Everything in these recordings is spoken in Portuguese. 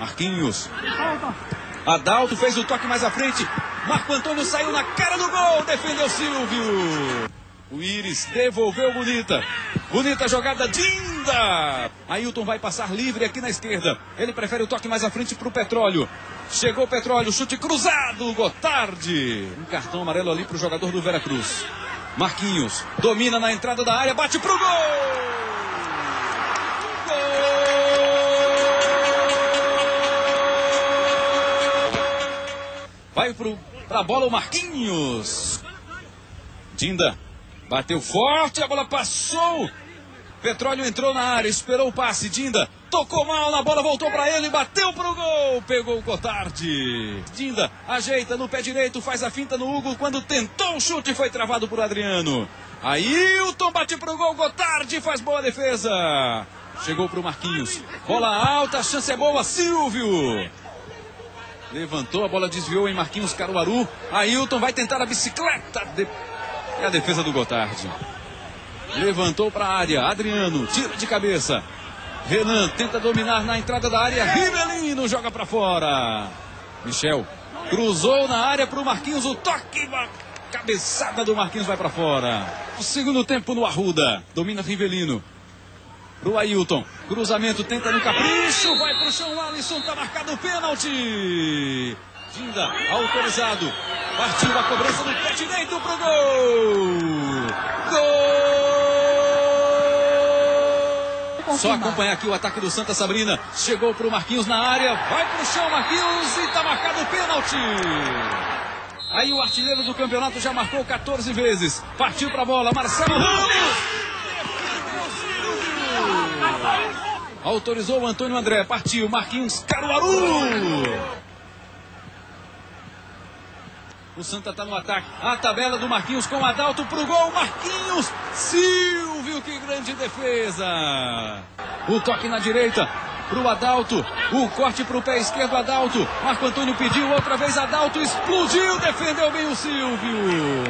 Marquinhos. Adalto fez o toque mais à frente. Marco Antônio saiu na cara do gol. Defendeu Silvio. O Íris devolveu Bonita. Bonita jogada Dinda. Ailton vai passar livre aqui na esquerda. Ele prefere o toque mais à frente para o Petróleo. Chegou o Petróleo, chute cruzado. Gotardi. Um cartão amarelo ali para o jogador do Veracruz. Marquinhos domina na entrada da área, bate pro gol. Vai para a bola o Marquinhos. Dinda bateu forte, a bola passou. Petróleo entrou na área, esperou o passe. Dinda tocou mal na bola, voltou para ele, bateu pro gol. Pegou o Cotardi. Dinda ajeita no pé direito, faz a finta no Hugo. Quando tentou o chute, foi travado por Adriano. Ailton bate pro gol, Gotardi faz boa defesa. Chegou pro Marquinhos. Bola alta, chance é boa, Silvio. Levantou, a bola desviou em Marquinhos Caruaru. Ailton vai tentar a bicicleta. De... É a defesa do Gotardi. Levantou para a área. Adriano tira de cabeça. Renan tenta dominar na entrada da área. Rivelino joga para fora. Michel cruzou na área para o Marquinhos. O toque, cabeçada do Marquinhos vai para fora. O segundo tempo no Arruda. Domina Rivelino. Pro Ailton. Cruzamento tenta no capricho. Vai pro chão. Alisson tá marcado o pênalti. Dinda autorizado. Partiu a cobrança do pé direito pro gol. Gol! Só acompanhar aqui o ataque do Santa Sabrina. Chegou pro Marquinhos na área. Vai pro chão, Marquinhos. E tá marcado o pênalti. Aí o artilheiro do campeonato já marcou 14 vezes. Partiu pra bola. Marcelo Ramos. Autorizou o Antônio André. Partiu. Marquinhos Caruaru. O Santa está no ataque. A tabela do Marquinhos com o Adalto pro gol. Marquinhos. Silvio, que grande defesa. O toque na direita pro Adalto. O corte pro pé esquerdo, Adalto. Marco Antônio pediu outra vez, Adalto explodiu, defendeu bem o Silvio.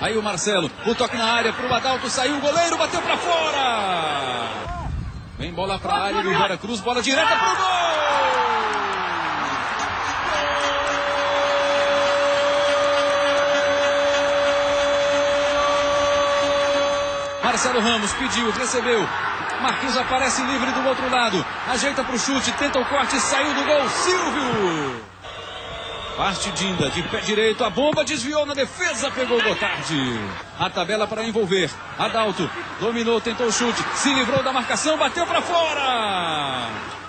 Aí o Marcelo, o toque na área pro Adalto, saiu o goleiro, bateu para fora. Vem bola pra área do Vera Cruz, bola direta pro gol. Marcelo Ramos pediu, recebeu. Marquinhos aparece livre do outro lado. Ajeita para o chute, tenta o corte, saiu do gol. Silvio. Parte Dinda, de pé direito, a bomba desviou na defesa, pegou o Gotardi. A tabela para envolver. Adalto dominou, tentou o chute, se livrou da marcação, bateu para fora.